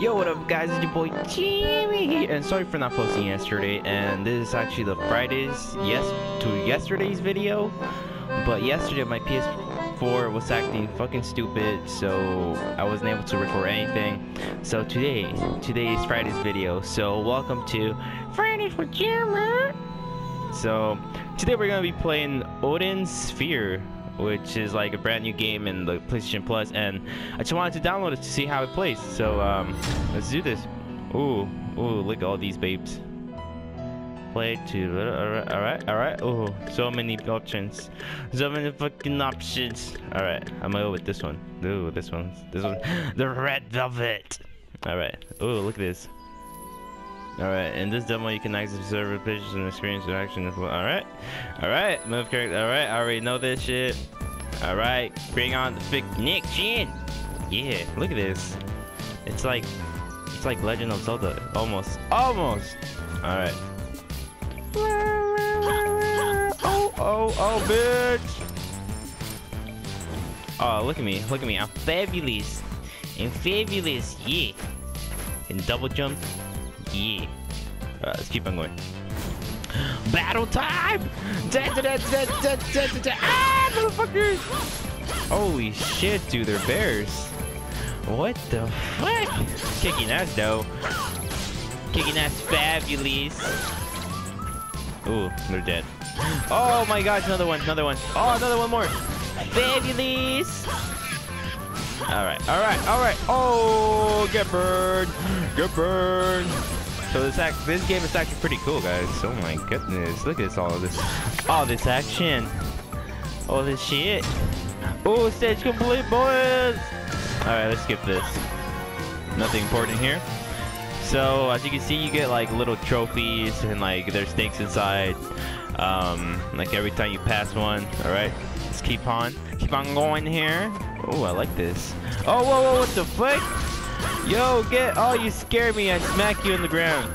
Yo, what up guys, it's your boy Jimmy and sorry for not posting yesterday, and this is actually the Fridays, yes, to yesterday's video, but yesterday my PS4 was acting fucking stupid, so I wasn't able to record anything, so today, today is Friday's video, so welcome to Fridays with Jimmy! So, today we're gonna be playing Odin's Sphere, which is like a brand new game in the PlayStation Plus, and I just wanted to download it to see how it plays. So um, let's do this. Ooh, ooh, look at all these babes. Play to alright, alright. Ooh, so many options, so many fucking options. Alright, I'm gonna go with this one. Ooh, this one, this one, the red velvet. Alright. Ooh, look at this. Alright, in this demo you can access server pages and experience the action as well. Alright. Alright, move character. Alright, I already know this shit. Alright, bring on the big Nick Chin. Yeah, look at this. It's like it's like Legend of Zelda. Almost. Almost! Alright. Oh, oh, oh, oh bitch! Oh, look at me. Look at me. I'm fabulous. I'm fabulous. Yeah. And double jump. Yeah. Let's keep on going. Battle time! Ah, motherfuckers! Holy shit, dude, they're bears. What the fuck? Kicking ass, though. Kicking ass fabulous. Ooh, they're dead. Oh my gosh, another one, another one. Oh, another one more. Fabulous! Alright, alright, alright. Oh, get burned! Get burned! So this act, this game is actually pretty cool, guys. Oh my goodness, look at this, all this, all this action, all this shit. Oh, stage complete, boys! All right, let's skip this. Nothing important here. So as you can see, you get like little trophies and like there's things inside. Um, like every time you pass one. All right, let's keep on, keep on going here. Oh, I like this. Oh, whoa, whoa, what the fuck? Yo, get! Oh, you scared me. I smack you in the ground.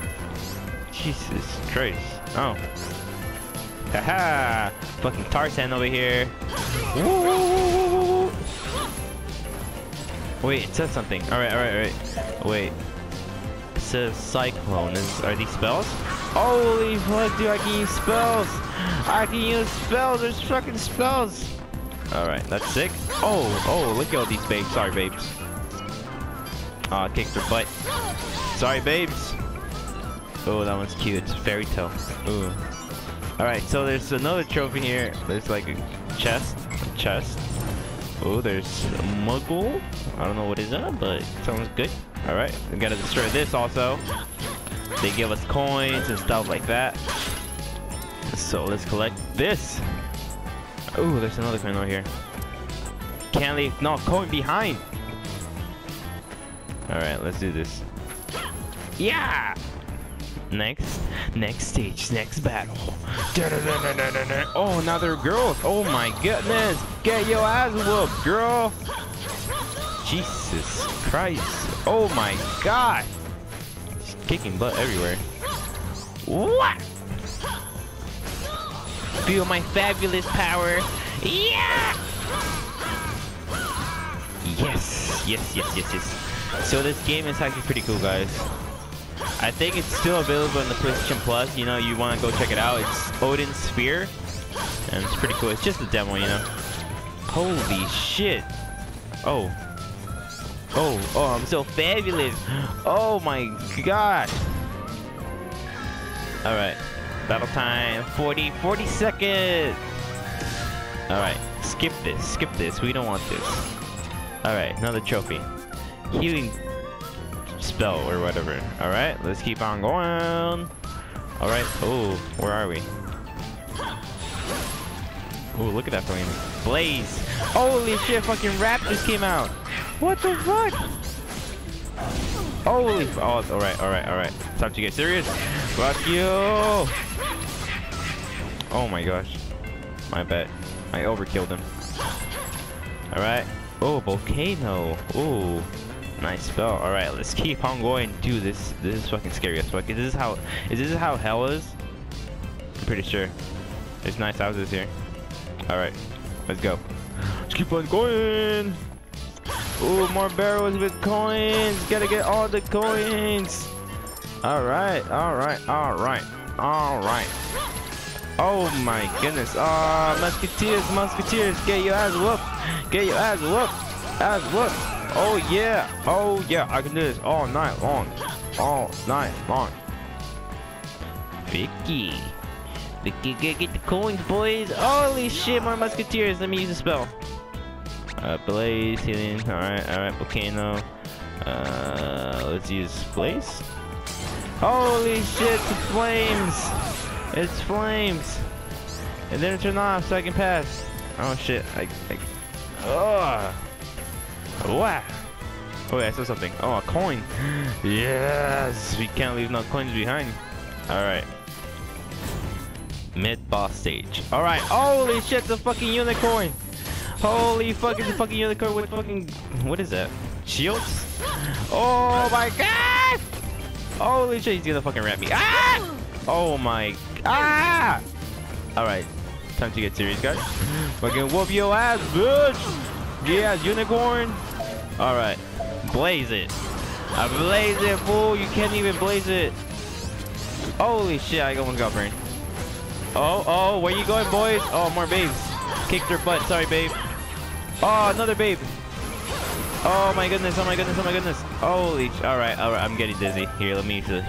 Jesus Christ. Oh. Haha! Fucking Tarzan over here. Wait, it says something. Alright, alright, alright. Wait. It says Cyclone. Is, are these spells? Holy fuck, dude, I can use spells! I can use spells! There's fucking spells! Alright, that's sick. Oh, oh, look at all these babes. Sorry, babes. Aw, uh, kicked her butt. Sorry, babes. Oh, that one's cute. It's fairy tale. Ooh. Alright, so there's another trophy here. There's like a chest. A chest. Oh, there's a muggle. I don't know what is that, but sounds good. Alright, we gotta destroy this also. They give us coins and stuff like that. So let's collect this. Oh, there's another coin over here. Can't leave. No, coin behind. Alright, let's do this. Yeah! Next, next stage, next battle. Da -da -da oh, now they're girls. Oh my goodness. Get your ass whooped, girl. Jesus Christ. Oh my god. She's kicking butt everywhere. What? Feel my fabulous power. Yeah! Yes, yes, yes, yes, yes. So this game is actually pretty cool, guys. I think it's still available in the PlayStation Plus. You know, you want to go check it out. It's Odin's Sphere. And it's pretty cool. It's just a demo, you know. Holy shit. Oh. Oh, oh, I'm so fabulous. Oh my god. Alright. Battle time. 40, 40 seconds. Alright. Skip this. Skip this. We don't want this. Alright, another trophy healing spell or whatever. Alright, let's keep on going. Alright, oh, where are we? Oh, look at that flame. Blaze! Holy shit, fucking raptors came out! What the fuck? Holy, oh, alright, alright, alright. Time to get serious. Fuck you! Oh my gosh. My bad. I overkilled him. Alright. Oh, volcano. Oh. Nice spell. Alright, let's keep on going. Dude, this this is fucking scary as fuck. Is this how is this how hell is? I'm pretty sure. There's nice houses here. Alright, let's go. Let's keep on going. Ooh, more barrels with coins. Gotta get all the coins. All right, all right, all right, all right. Oh my goodness. Ah, oh, musketeers, musketeers, get your ass whooped. Get your ass whooped. Ass whooped. Oh yeah. Oh yeah. I can do this all night long. All night long. Vicky. Vicky, get, get the coins, boys. Holy shit, more musketeers. Let me use a spell. Uh, blaze, healing. Alright, alright, volcano. Uh, let's use blaze. Holy shit, it's flames! It's flames! And then turn off so I can pass. Oh shit, I, I, oh, wow. Oh yeah, I saw something. Oh, a coin. Yes, we can't leave no coins behind. Alright. Mid boss stage. Alright, holy shit, the fucking unicorn! Holy fuck, it's a fucking unicorn with fucking... What is that? Shields? Oh my god! Holy shit, he's gonna fucking wrap me. Ah! Oh my... Ah! Alright, time to get serious, guys. Fucking whoop your ass, bitch! Yeah, unicorn! Alright, blaze it. I blaze it, fool! You can't even blaze it! Holy shit, I almost got brain. Oh, oh, where you going, boys? Oh, more babes. Kicked her butt. Sorry, babe. Oh, another babe. Oh my goodness, oh my goodness, oh my goodness. Holy sh Alright, alright, I'm getting dizzy. Here, let me use the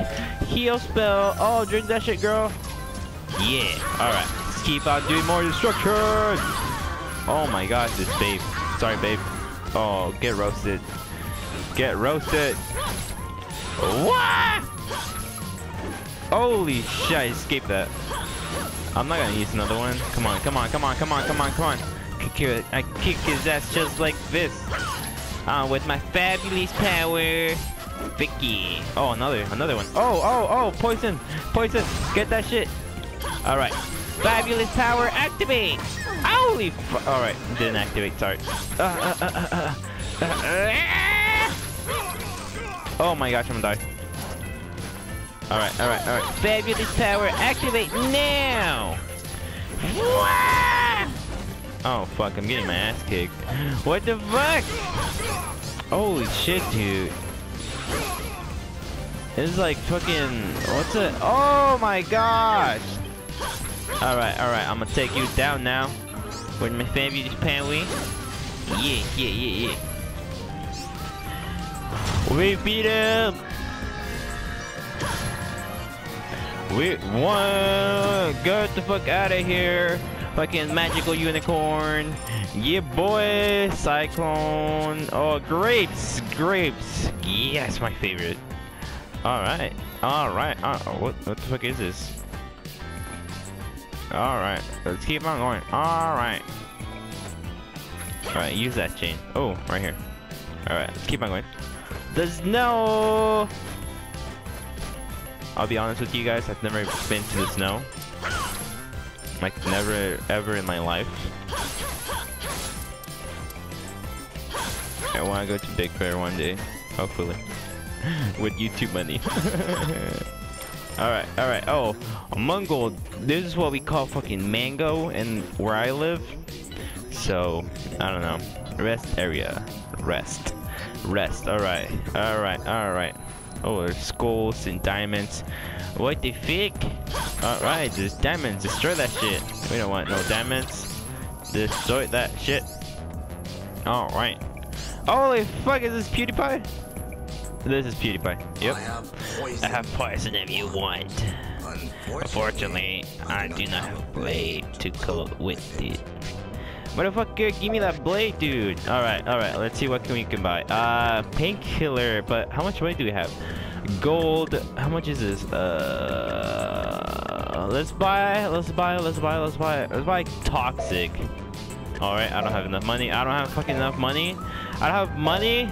heal spell. Oh, drink that shit, girl. Yeah, alright. Let's keep on doing more destruction. Oh my gosh, this babe. Sorry, babe. Oh, get roasted. Get roasted. What? Holy shit, I escaped that. I'm not gonna use another one. Come on, come on, come on, come on, come on, come on. I kick his ass just like this. Uh, with my fabulous power. Vicky. Oh, another, another one. Oh, oh, oh, poison, poison. Get that shit. All right. Fabulous power activate. Holy All right, didn't activate. Sorry. Uh, uh, uh, oh my gosh, I'm gonna die. Alright, alright, alright. Fabulous power, activate now! Oh, fuck, I'm getting my ass kicked. What the fuck? Holy shit, dude. This is like fucking... What's it? Oh my gosh! Alright, alright, I'm gonna take you down now. With my fabulous power. Yeah, yeah, yeah, yeah. We beat him! We won! Get the fuck out of here! Fucking magical unicorn. Yeah, boy! Cyclone. Oh, grapes! Grapes! Yes, my favorite. Alright. Alright. Uh, what, what the fuck is this? Alright. Let's keep on going. Alright. Alright, use that chain. Oh, right here. Alright, let's keep on going. There's no... I'll be honest with you guys, I've never been to the snow. Like, never, ever in my life. I want to go to Big Bear one day, hopefully. With YouTube money. alright, alright. Oh, Mongol. This is what we call fucking mango and where I live. So, I don't know. Rest area. Rest. Rest. Alright. Alright. Alright. Oh, there's skulls and diamonds. What the fuck? Alright, there's diamonds. Destroy that shit. We don't want no diamonds. Destroy that shit. Alright. Holy fuck, is this PewDiePie? This is PewDiePie. Yep. I have poison, I have poison if you want. Unfortunately, Unfortunately I do not have a blade to go with it. Motherfucker, give me that blade, dude. Alright, alright, let's see what can we can buy. Uh, painkiller, but how much money do we have? Gold, how much is this? Uh, let's buy, let's buy, let's buy, let's buy, let's buy toxic. Alright, I don't have enough money. I don't have fucking enough money. I don't have money.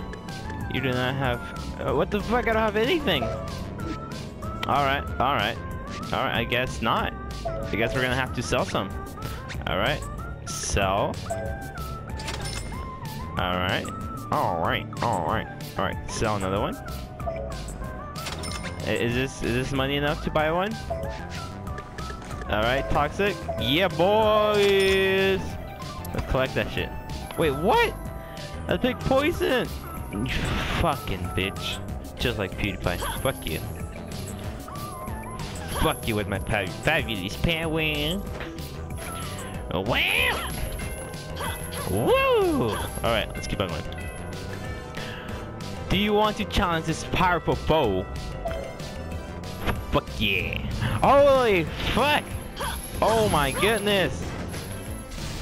You do not have, uh, what the fuck? I don't have anything. Alright, alright. Alright, I guess not. I guess we're gonna have to sell some. Alright. Sell. Alright. Alright. Alright. Alright. Sell another one. Is this is this money enough to buy one? Alright, toxic. Yeah boys! Let's collect that shit. Wait, what? I picked poison. Fucking bitch. Just like PewDiePie. Fuck you. Fuck you with my fab fabulous power. Wow! Woo! Alright, let's keep on going. Do you want to challenge this powerful foe? Fuck yeah. Holy fuck! Oh my goodness!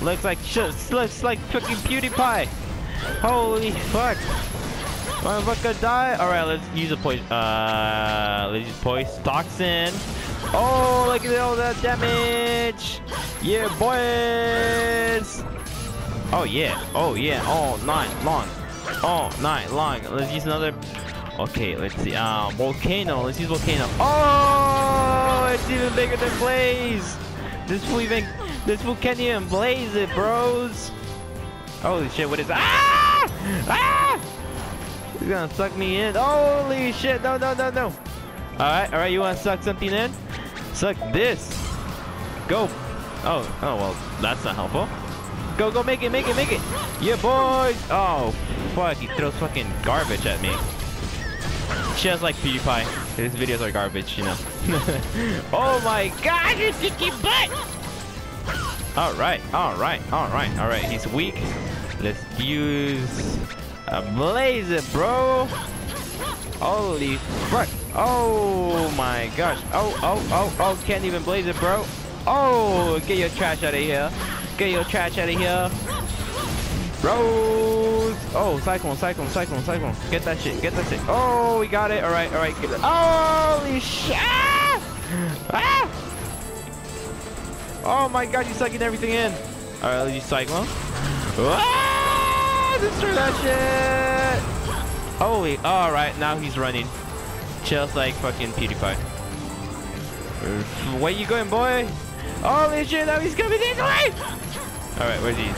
Looks like just looks like fucking PewDiePie! Holy fuck! Motherfucker die! Alright, let's use a poison. Uh, let's use poison. Toxin! Oh, look at all that damage! Yeah, boys! Oh yeah, oh yeah, all night long. All night long. Let's use another. Okay, let's see. Uh, volcano. Let's use volcano. Oh, it's even bigger than blaze. This fool even. This fool can't even blaze it, bros. Holy shit! What is? Ah! Ah! He's gonna suck me in. Holy shit! No, no, no, no. All right, all right. You wanna suck something in? Suck this. Go. Oh, oh well, that's not helpful. Go, go, make it, make it, make it. Yeah, boys. Oh, fuck. He throws fucking garbage at me. Just like PewDiePie. His videos are garbage, you know. oh my god, you sticky butt! Alright, alright, alright, alright. He's weak. Let's use blaze it, bro. Holy fuck. Oh my gosh. Oh, oh, oh, oh. Can't even blaze it, bro. Oh, get your trash out of here. Get your trash out of here. Rose. Oh, cyclone, cyclone, cyclone, cyclone. Get that shit. Get that shit. Oh, we got it. All right, all right. Get it. Holy shit. Ah! Oh my god, you're sucking everything in. All right, use cyclone. Ah! Destroy that shit. Holy. All right, now he's running. Just like fucking PewDiePie. Where you going, boy? Holy shit, now he's coming this way! Alright, where's he?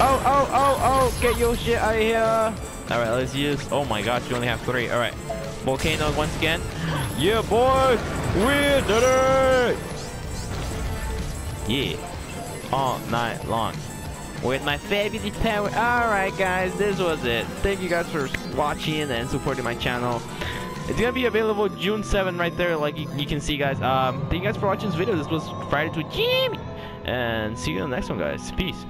Oh, oh, oh, oh, get your shit out of here. Alright, let's use, oh my gosh, you only have three. Alright, volcano once again. Yeah, boys, we did it! Yeah, all night long. With my fabulous power. Alright guys, this was it. Thank you guys for watching and supporting my channel. It's gonna be available June 7 right there, like you, you, can see, guys. Um, thank you guys for watching this video. This was Friday to Jimmy, and see you in the next one, guys. Peace.